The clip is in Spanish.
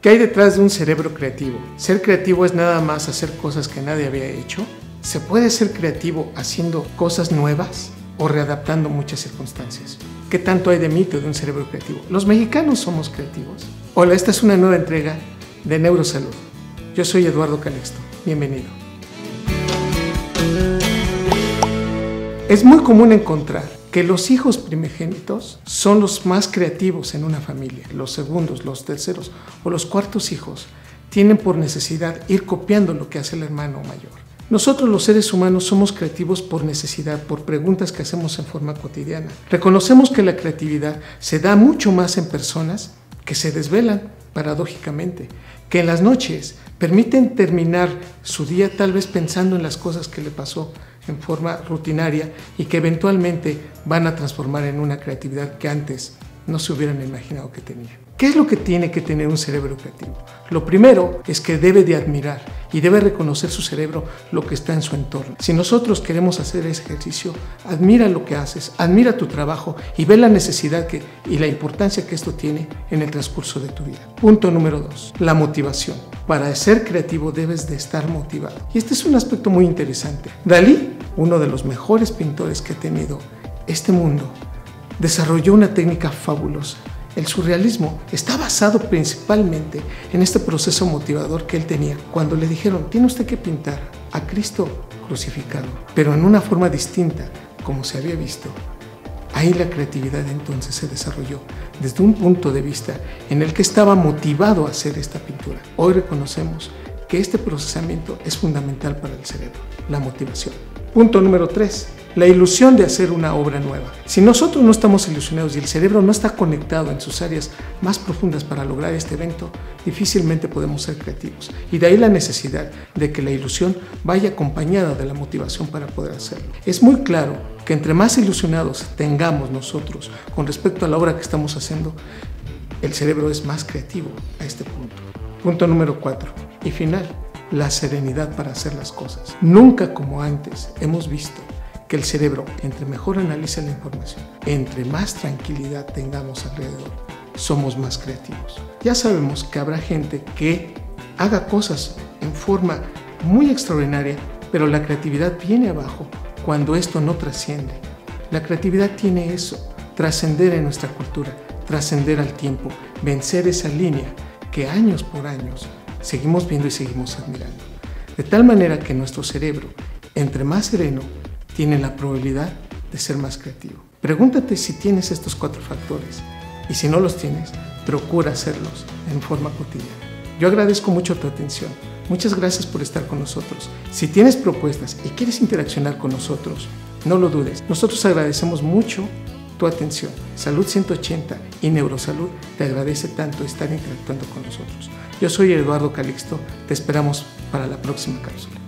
¿Qué hay detrás de un cerebro creativo? Ser creativo es nada más hacer cosas que nadie había hecho. ¿Se puede ser creativo haciendo cosas nuevas o readaptando muchas circunstancias? ¿Qué tanto hay de mito de un cerebro creativo? ¿Los mexicanos somos creativos? Hola, esta es una nueva entrega de Neurosalud. Yo soy Eduardo Calixto. Bienvenido. Es muy común encontrar que los hijos primogénitos son los más creativos en una familia. Los segundos, los terceros o los cuartos hijos tienen por necesidad ir copiando lo que hace el hermano mayor. Nosotros los seres humanos somos creativos por necesidad, por preguntas que hacemos en forma cotidiana. Reconocemos que la creatividad se da mucho más en personas que se desvelan, paradójicamente, que en las noches permiten terminar su día tal vez pensando en las cosas que le pasó en forma rutinaria y que eventualmente van a transformar en una creatividad que antes no se hubieran imaginado que tenían. ¿Qué es lo que tiene que tener un cerebro creativo? Lo primero es que debe de admirar y debe reconocer su cerebro lo que está en su entorno. Si nosotros queremos hacer ese ejercicio, admira lo que haces, admira tu trabajo y ve la necesidad que, y la importancia que esto tiene en el transcurso de tu vida. Punto número dos, la motivación. Para ser creativo debes de estar motivado. Y este es un aspecto muy interesante. Dalí, uno de los mejores pintores que ha tenido este mundo, desarrolló una técnica fabulosa el surrealismo está basado principalmente en este proceso motivador que él tenía cuando le dijeron, tiene usted que pintar a Cristo crucificado, pero en una forma distinta, como se había visto. Ahí la creatividad entonces se desarrolló desde un punto de vista en el que estaba motivado a hacer esta pintura. Hoy reconocemos que este procesamiento es fundamental para el cerebro, la motivación. Punto número 3 la ilusión de hacer una obra nueva. Si nosotros no estamos ilusionados y el cerebro no está conectado en sus áreas más profundas para lograr este evento, difícilmente podemos ser creativos. Y de ahí la necesidad de que la ilusión vaya acompañada de la motivación para poder hacerlo. Es muy claro que entre más ilusionados tengamos nosotros con respecto a la obra que estamos haciendo, el cerebro es más creativo a este punto. Punto número cuatro y final, la serenidad para hacer las cosas. Nunca como antes hemos visto que el cerebro, entre mejor analice la información, entre más tranquilidad tengamos alrededor, somos más creativos. Ya sabemos que habrá gente que haga cosas en forma muy extraordinaria, pero la creatividad viene abajo cuando esto no trasciende. La creatividad tiene eso, trascender en nuestra cultura, trascender al tiempo, vencer esa línea que años por años seguimos viendo y seguimos admirando. De tal manera que nuestro cerebro, entre más sereno, tiene la probabilidad de ser más creativo. Pregúntate si tienes estos cuatro factores y si no los tienes, procura hacerlos en forma cotidiana. Yo agradezco mucho tu atención. Muchas gracias por estar con nosotros. Si tienes propuestas y quieres interaccionar con nosotros, no lo dudes. Nosotros agradecemos mucho tu atención. Salud 180 y Neurosalud te agradece tanto estar interactuando con nosotros. Yo soy Eduardo Calixto. Te esperamos para la próxima cápsula.